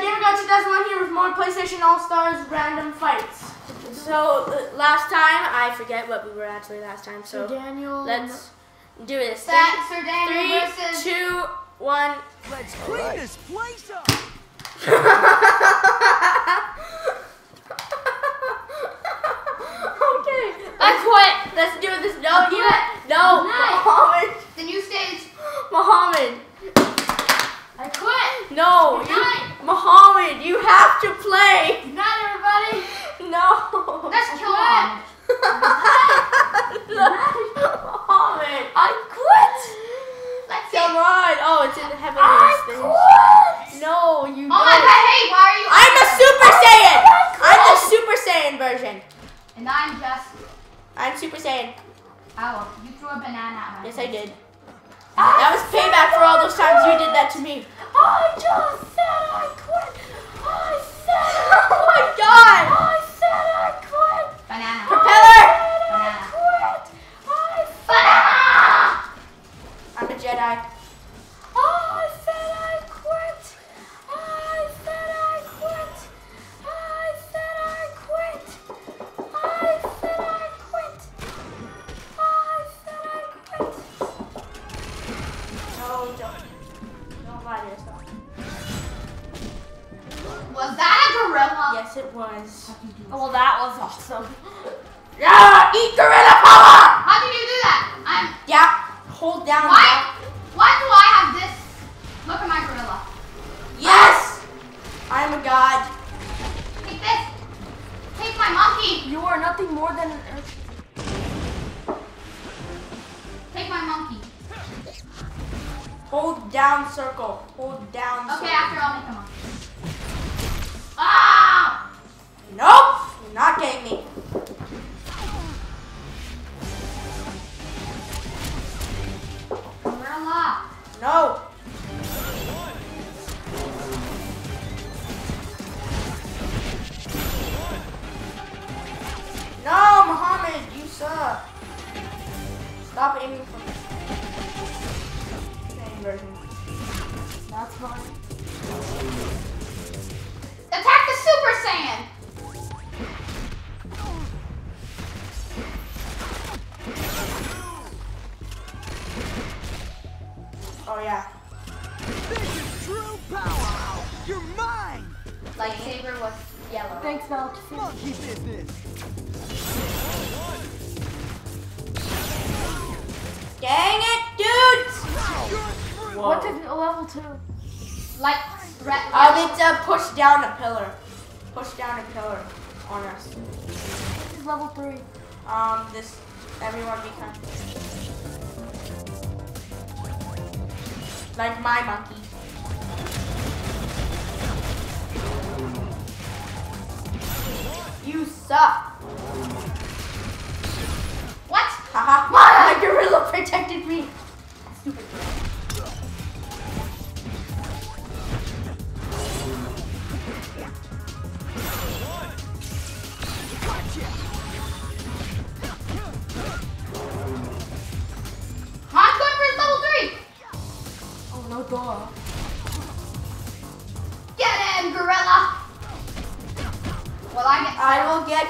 guys, GamerGod 2001 here with more PlayStation All-Stars random fights. So, uh, last time, I forget what we were actually last time, so Daniel. let's do this. That Sir Daniel Three, versus. two, one. Let's clean this place up. okay. I quit. Let's do this. No, you. No, Nice. Mohammed. The new stage. Mohammed. I quit. No, Good you, night. Mohammed, you have to play. Good night, everybody. No. Let's kill Mohammed. Mohammed. I quit. Let's see. Come on. Oh, it's in the heavenly I stage. quit. No, you Oh my don't. god, hey, why are you? I'm a Super Saiyan. I'm the Super Saiyan version. And I'm just. I'm Super Saiyan. Oh, you threw a banana at my Yes, I did. Ah, That was payback for all those times you did that to me. I just said I quit. I said Oh my god. I said I quit. Banana. Propeller. Banana. Quit. I banana. I'm a Jedi. Was that a gorilla? Yes, it was. Well, that was awesome. Yeah, eat gorilla power. How did you do that? I'm. Yeah, hold down. Why? Why do I have this? Look at my gorilla. Yes. I'm a god. Take this. Take my monkey. You are nothing more than an earth. Take my monkey. Hold down circle. Hold down Okay, circle. after I'll make a monkey. Oh yeah. This is true power. You're mine. Lightsaber was yellow. Thanks, Alex. Monkey business. Dang it, dudes! You're through. Whoa. What's a level two? Light red. Um, it's a push down a pillar. Push down a pillar on us. This is level three. Um, this everyone be Like my monkey. You suck. What? Haha. My gorilla protected me.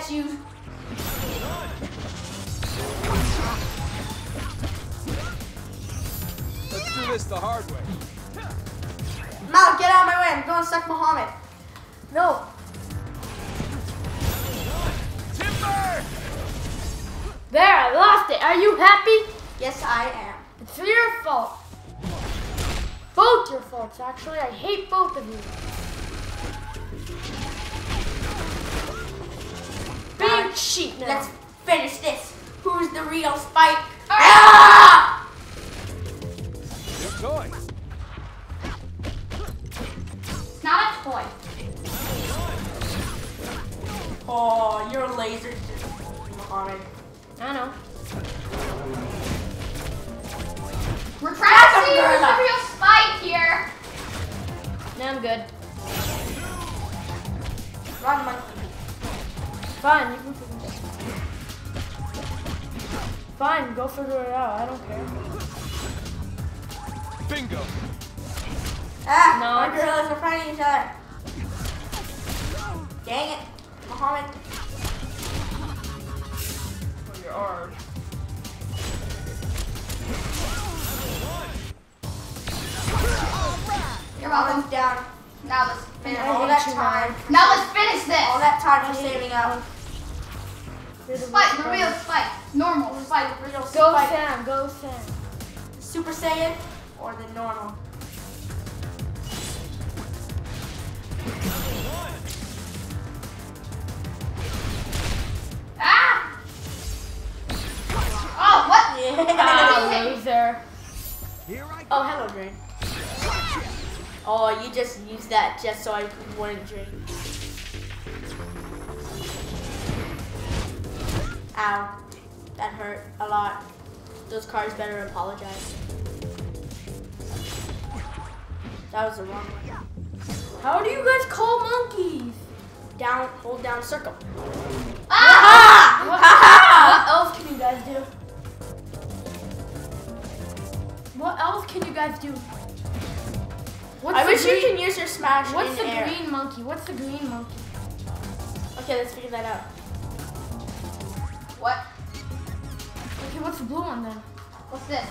I you. Let's do this the hard way. Mal, get out of my way. I'm going to suck Muhammad. No. Timber. There, I lost it. Are you happy? Yes, I am. It's your fault. Both your faults, actually. I hate both of you. Big sheep now. Let's finish this. Who's the real Spike? Ah! Good toy. It's not a toy. Oh, you're a laser, Muhammad. I know. We're trying to see who's the real Spike here. Now I'm good. Run, monkey. Fine, you can figure it out. Fine, go figure it out. I don't care. Bingo. Ah, No, our it's- gorillas are fighting each other. Dang it. Muhammad. Oh, your R. You're welcome. Down. Now let's finish. And all that you, time. Now let's finish this. All this. that time for saving up. You're the Spike, the real brother. spike. Normal spike. Real Go spike. Sam, go Sam. Super Saiyan or the normal? Ah! Oh, what? Yeah. Loser. Here I go. Oh, hello, Drain. Oh, you just used that just so I wouldn't drink. Ow. That hurt a lot. Those cars better apologize. That was the wrong one. How do you guys call monkeys? Down, hold down circle. Ah! What, Ha what else can you guys do? What else can you guys do? What's I you can use your smash What's in the air. green monkey? What's the green monkey? Okay, let's figure that out. What? Okay, what's the blue one then? What's this?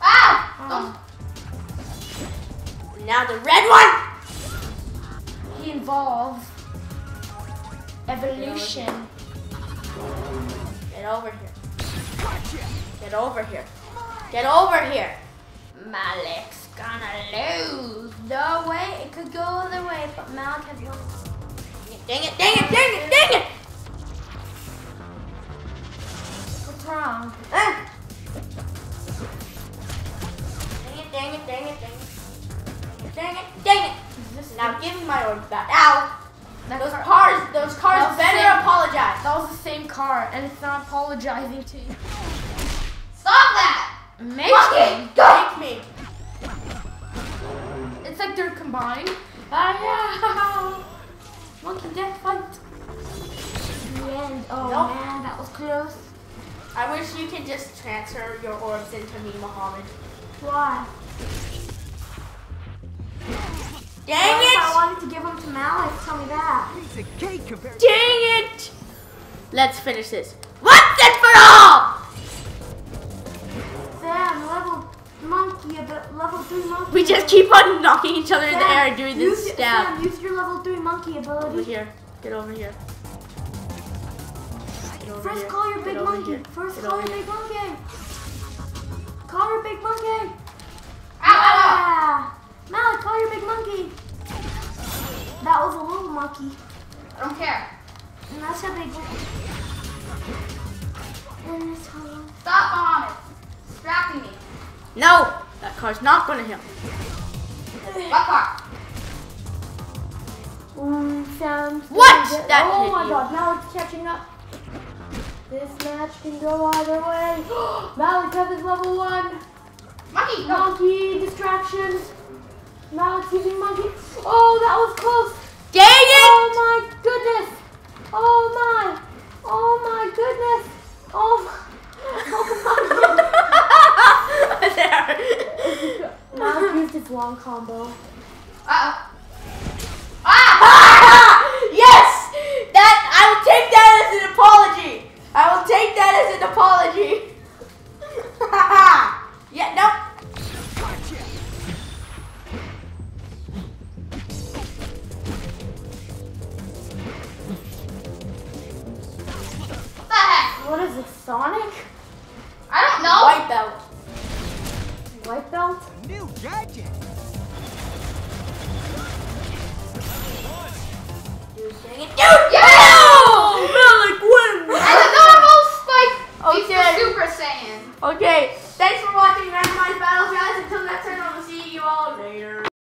Ah! Um, Now the red one! he involves evolution. Get over here. Get over here. Get over here. Malik's gonna lose. No way, it could go other way, but Malik has won. Dang it, dang it, dang it, dang it! What's wrong? Ah. Dang it, dang it, dang it, dang it. Dang it, dang it. Now give me my orbs back. Ow! that Those car- cars, those cars better apologize. That was the same car, and it's not apologizing to you. Stop that! Monkey! Take me. It's like they're combined. Ah, yeah. Monkey death fight. The end. Oh Nope. man, that was close. I wish you could just transfer your orbs into me, Mohammed. Why? Dang I it! I wanted to give them to Malik. Tell me that. Piece of cake Dang it! Let's finish this. Monkey, but level three monkey. We just keep on knocking each other in the air and doing this use, stab. Sam, use your level three monkey ability. Over ability. here. Get over here. Get over First here. call your big monkey. here. First Get call your here. big monkey. Call your big monkey. Ow, ow, ow. Ah, Malik, call your big monkey. That was a little monkey. I don't care. And that's a big one. And it's how Stop, Mohammed. Distracting me. No! That car's not gonna hit. What car? Ooh, sounds What? good. That oh my you. god, now it's catching up. This match can go either way. Malik has his level one. Monkey, no. Monkey distraction. Malik's using monkey. Oh, that was close. Dang Oh my goodness. Oh my. Oh my goodness. Oh my. Oh my there. Long combo. new gadget. Dude, yeah! Malik wins! And the normal Spike okay. Super Saiyan. Okay, thanks for watching Randomized Battles, guys. Until next time, I'll see you all later.